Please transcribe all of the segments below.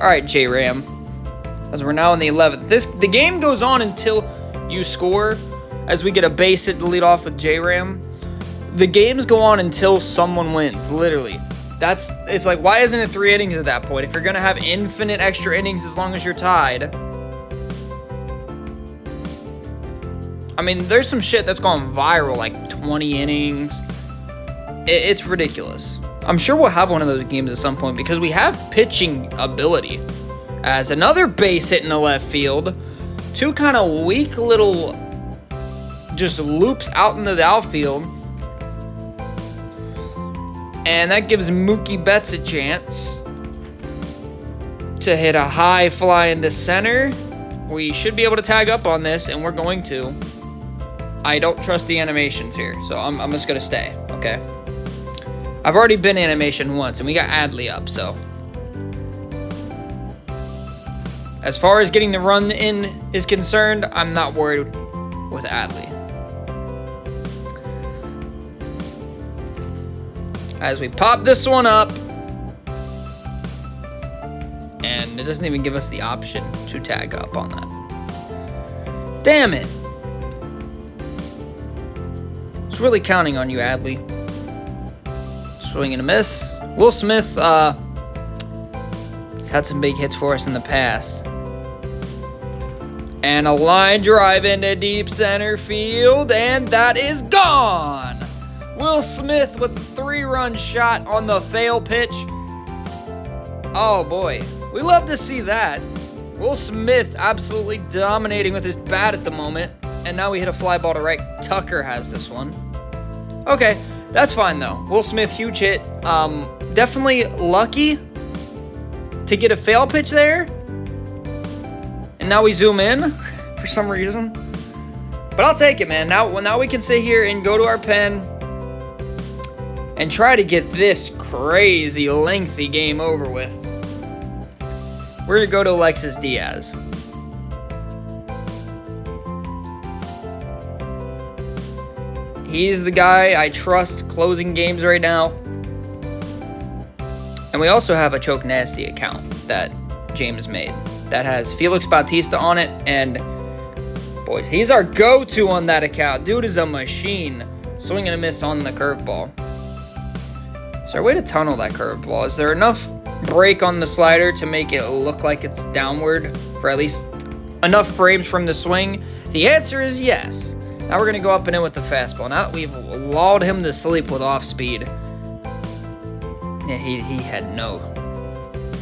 All right, J Ram. As we're now in the 11th. This the game goes on until you score. As we get a base hit to lead off with J Ram. The games go on until someone wins. Literally. That's it's like why isn't it three innings at that point? If you're gonna have infinite extra innings as long as you're tied. I mean, there's some shit that's gone viral, like 20 innings. It, it's ridiculous. I'm sure we'll have one of those games at some point because we have pitching ability. As another base hit in the left field, two kind of weak little just loops out into the outfield. And that gives Mookie Betts a chance to hit a high fly into center. We should be able to tag up on this, and we're going to. I don't trust the animations here, so I'm, I'm just going to stay, okay? I've already been animation once, and we got Adley up, so. As far as getting the run in is concerned, I'm not worried with Adley. As we pop this one up, and it doesn't even give us the option to tag up on that. Damn it. It's really counting on you, Adley. Swing and a miss. Will Smith, uh, has had some big hits for us in the past. And a line drive into deep center field, and that is gone. Will Smith with a three-run shot on the fail pitch. Oh boy, we love to see that. Will Smith absolutely dominating with his bat at the moment. And now we hit a fly ball to right. Tucker has this one. Okay, that's fine though. Will Smith, huge hit. Um, definitely lucky to get a fail pitch there. And now we zoom in for some reason. But I'll take it, man. Now, now we can sit here and go to our pen and try to get this crazy lengthy game over with. We're going to go to Alexis Diaz. He's the guy I trust closing games right now. And we also have a Choke Nasty account that James made that has Felix Bautista on it. And boys, he's our go-to on that account. Dude is a machine. Swing and a miss on the curveball. Is there a way to tunnel that curveball? Is there enough break on the slider to make it look like it's downward for at least enough frames from the swing? The answer is yes. Now we're going to go up and in with the fastball. Now that we've lulled him to sleep with off speed. Yeah, he, he had no,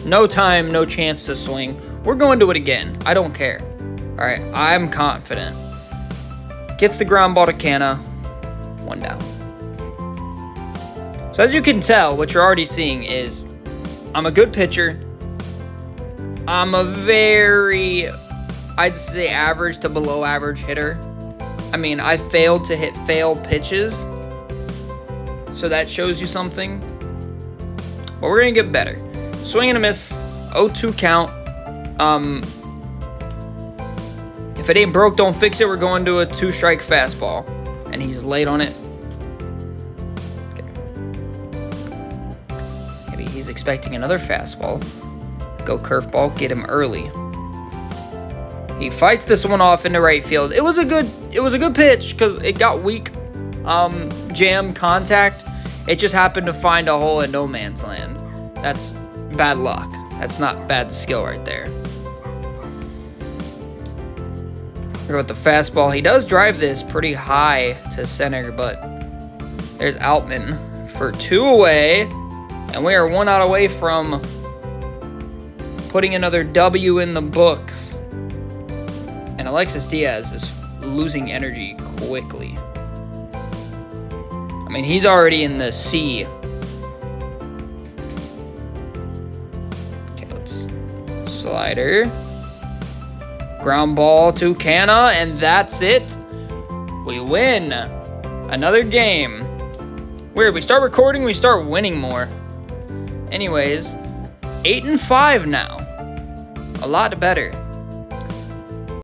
no time, no chance to swing. We're going to it again. I don't care. All right, I'm confident. Gets the ground ball to Canna. One down. So as you can tell, what you're already seeing is I'm a good pitcher. I'm a very, I'd say average to below average hitter. I mean, I failed to hit fail pitches. So that shows you something. But we're going to get better. Swing and a miss. 0-2 count. Um, if it ain't broke, don't fix it. We're going to a two-strike fastball. And he's late on it. Okay. Maybe he's expecting another fastball. Go curveball, get him early. He fights this one off into right field. It was a good it was a good pitch because it got weak um, jam contact. It just happened to find a hole in no man's land. That's bad luck. That's not bad skill right there. Here with the fastball. He does drive this pretty high to center, but there's Outman for two away. And we are one out away from putting another W in the books. And Alexis Diaz is losing energy quickly. I mean, he's already in the C. Okay, let's slider. Ground ball to Canna, and that's it. We win another game. Weird, we start recording, we start winning more. Anyways, 8 and 5 now. A lot better.